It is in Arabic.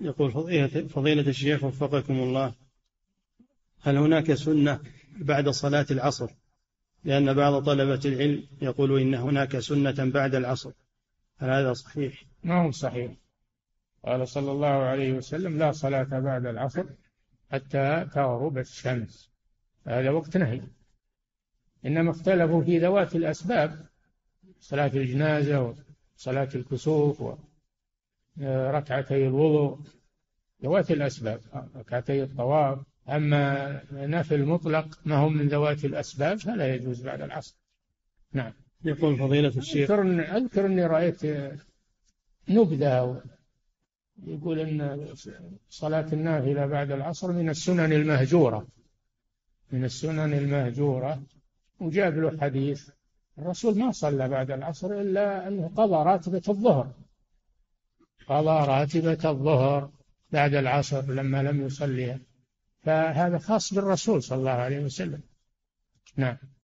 يقول فضيلة, الشيخ وفقكم الله. هل هناك سنة بعد صلاة العصر؟ لأن بعض طلبة العلم يقول إن هناك سنة بعد العصر. هل هذا صحيح؟ ما هو صحيح. قال صلى الله عليه وسلم لا صلاة بعد العصر حتى تغرب الشمس. هذا وقت نهي. إنما اختلفوا في ذوات الأسباب. صلاة الجنازة وصلاة الكسوف وركعتي الوضوء ذوات الأسباب ركعتي الطواف. أما نفي المطلق ما هو من ذوات الأسباب فلا يجوز بعد العصر. نعم. يقول فضيلة الشيخ. أذكر, أذكر أني رأيت نبذة يقول أن صلاة النافلة بعد العصر من السنن المهجورة. من السنن المهجورة. وجاب له حديث. الرسول ما صلى بعد العصر إلا أنه قضى راتبة الظهر. قضى راتبة الظهر بعد العصر لما لم يصليها. فهذا خاص بالرسول صلى الله عليه وسلم. نعم.